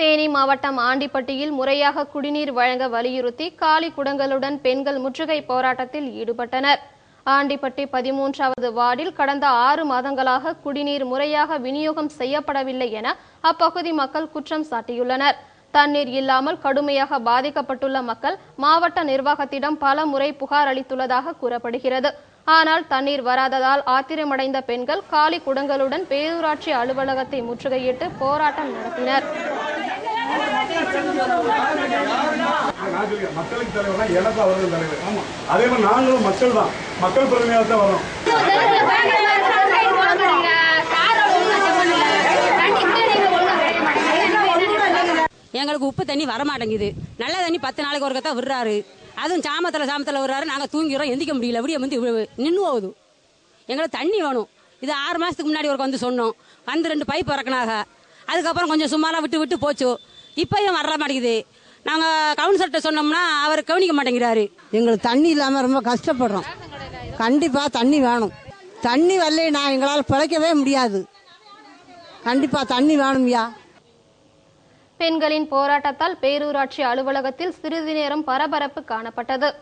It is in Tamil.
தேனி மாவட்டம் ஆண்டிப்பட்டியில் முறையாக குடிநீர் வழங்க வலியுறுத்தி காலி குடங்களுடன் பெண்கள் முற்றுகை போராட்டத்தில் ஈடுபட்டனர். ஆண்டிப்பட்டி பதிமூன்றாவது வார்டில் கடந்த ஆறு மாதங்களாக குடிநீர் முறையாக விநியோகம் செய்யப்படவில்லை என அப்பகுதி மக்கள் குற்றம் சாட்டியுள்ளனர். தண்ணீர் இல்லாமல் கடுமையாக பாதிக்கப்பட்டுள்ள மக்கள் மாவட்ட நிர்வாகத்திடம் பல முறை புகார் அளித்துள்ளதாக கூறப்படுகிறது. ஆனால் தண்ணீர் வராததால் ஆத்திரமடைந்த பெண்கள் காலி குடங்களுடன் பேரூராட்சி அலுவலகத்தை முற்றுகையிட்டு போராட்டம் நடத்தினர். மக்களுக்கு தலைவர் எனக்கு அவர்கள் தலைவர். ஆமா. அதே மாதிரி நாங்களும் மக்கள் தான் மக்கள் பிரதிநிதியாக தான் வரோம் எங்களுக்கு உப்பு தண்ணி வர மாட்டேங்குது நல்ல தண்ணி பத்து நாளைக்கு ஒருக்க தான் விடுறாரு. அதுவும் சாமத்தில் சாமத்தில் விடுறாரு. நாங்கள் தூங்கிறோம் எந்திக்க முடியல. விடிய வந்து நின்று போகுது. எங்களுக்கு தண்ணி வேணும். இது ஆறு மாதத்துக்கு முன்னாடி ஒருக்க வந்து சொன்னோம். வந்து ரெண்டு பைப் இறக்குனாங்க. அதுக்கப்புறம் கொஞ்சம் சும்மாலாம் விட்டு விட்டு போச்சு. இப்பயும் வர மாட்டேங்குது. நாங்கள் கவுன்சிலர்கிட்ட சொன்னோம்னா அவர் கவனிக்க மாட்டேங்கிறாரு. எங்களுக்கு தண்ணி இல்லாமல் ரொம்ப கஷ்டப்படுறோம். கண்டிப்பாக தண்ணி வேணும். தண்ணி வரலைன்னா எங்களால் பிழைக்கவே முடியாது. கண்டிப்பாக தண்ணி வேணும்யா பெண்களின் போராட்டத்தால் பேரூராட்சி அலுவலகத்தில் சிறிது நேரம் பரபரப்பு காணப்பட்டது.